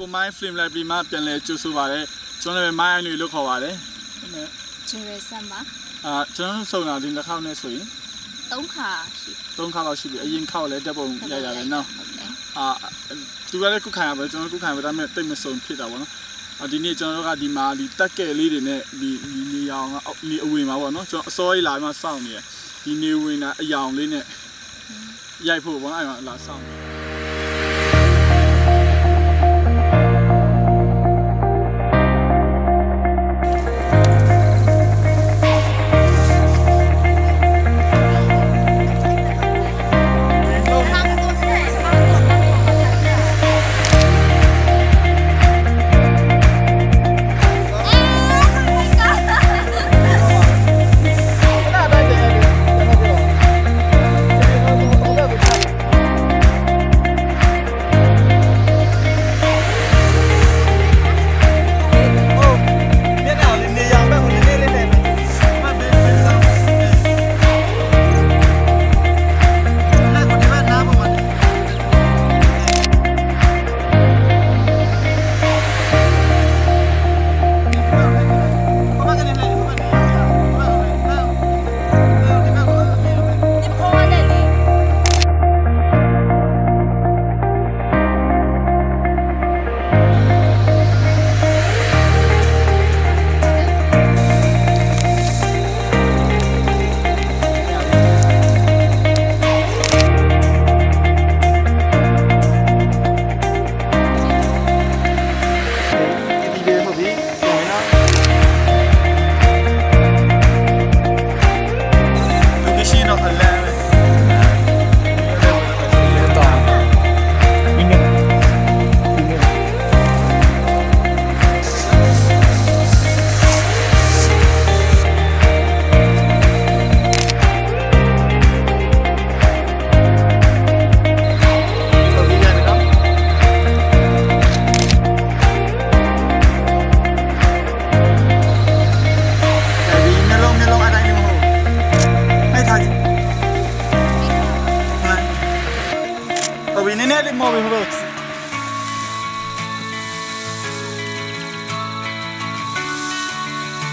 ကိုမိုင်း film လိုက်ပြီးမှပြန်လဲကြိုးဆိုပါတယ်ကျွန်တော်လည်းမိုင်းအန်တွေလို့ခေါ်ပါတယ်ဂျယ်ရယ်ဆန်ပါအာကျွန်တော်စုံတာဒီတစ်ခေါက်နဲ့ဆိုရင်သုံးခါရှိသုံးခေါက်လောက်ရှိပြီအရင်ခေါက်လည်းတက်ပုံရိုက်ရတယ်နော်ဟုတ်တယ်အာသူကလည်းကုခံရပါကျွန်တော်ကုခံရပါဒါပေမဲ့တိတ်မစုံဖြစ်တာပေါ့နော်အဒီနေ့ကျွန်တော်တို့ကဒီမှာဒီတက်ကဲလေးတွေနဲ့ဒီဒီနေရောင်ကနေအဝင်မှာပေါ့နော်ကျွန်တော်အစောကြီးလာပြီးမှစောင့်နေရဒီနေဝင်တာအယောင်လေးနဲ့ရိုက်ဖို့ပေါ့အဲ့မှာလာစောင့်နေ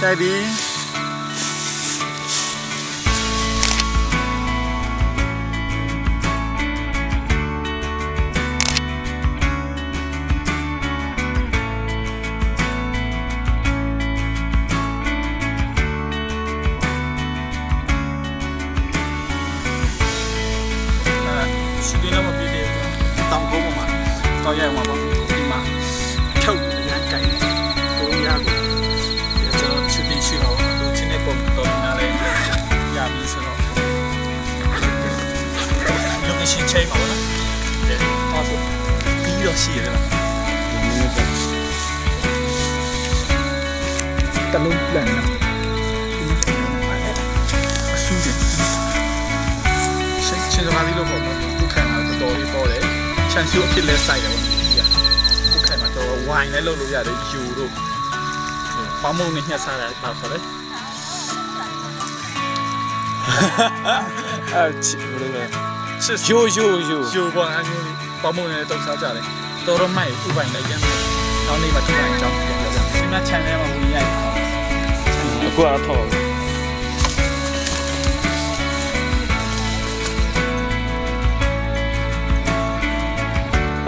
တိုက်ပြီရှိသေးတော့မပြည့်သေးဘူးတောင်ကုန်း ပြီးတော့ရှိရတယ်လားတလုံးပြန်နော်အဆူးတယ်ချင်းချင်းစကားလေးလို့ပေါ့နော်ဒုက္ခမှာတော်တော်လေးပေါ်တယ်ချန်စီအဖြစ်လဲဆိုင်တယ်ပေါ့ဒီကဒုက္ခမှာတော့ဝိုင်းလဲလုပ်လို့ရတယ်ယူတို့ပမုံနဲ့ညှက်စားတာပါခေါ်တယ်အဲ့ချစ်ဘယ်လိုလဲချစ်ယိုယိုယိုယူပေါ်အမျိုး ပမုံနဲ့တုတ်စားကြတယ်တော်တော်မိုက်ဥပိုင်လည်းရမ်းတယ်နောက်နေ့မှထပ်တိုင်းကြောင်းပြန်ပြကြဒီမှာ channel မှာဝင်ရိုက်အခုကတော့ထောက်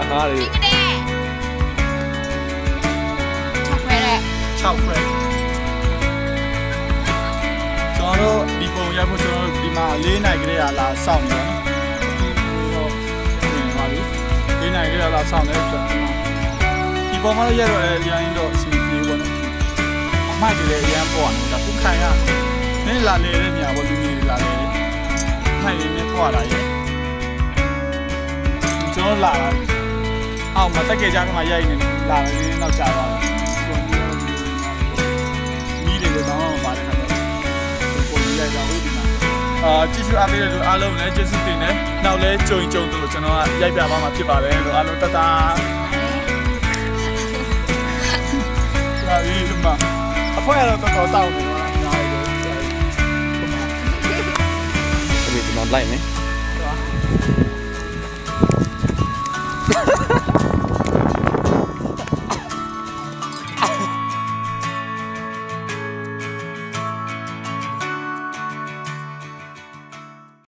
အခါလေးကတဲ့ချက်ခွဲတဲ့6 friend ကျွန်တော်တို့ဒီပုံရိုက်ဖို့ကျွန်တော်တို့ဒီမှာ၄နိုင်ကလေးကလာစောင့်နေ နိုင်ကလေးကလာစောင့်နေတော့ဒီပုံမှာရိုက်တော့အဲရရင်တော့အစီအပြေပေါ့နော်အမိုက်ကလေးရမ်းပေါ်နေတာခုခံရနင်းလာလေတဲ့နေရာပေါ့လူကြီးတွေလာလေမိုက်ရင်းနဲ့ထွာလာရဲ့ကျွန်တော်လာတာအောက်မှာတက်ကြကြကမှရိုက်နေလာတယ်နောက်ကျသွားတယ် အာကြည့်ရှုအားပေးတဲ့လူအားလုံးလည်းကျေးဇူးတင်တယ်နောက်လည်းကြုံကြုံတို့ကျွန်တော်ကရိုက်ပြပါမှာဖြစ်ပါတယ်လို့အားလုံးတတဒါပြီးဒီမှာအဖွဲကတော့တော်တော်တောင်းနေပါအများကြီးပဲဒီမှာလိုက်မယ်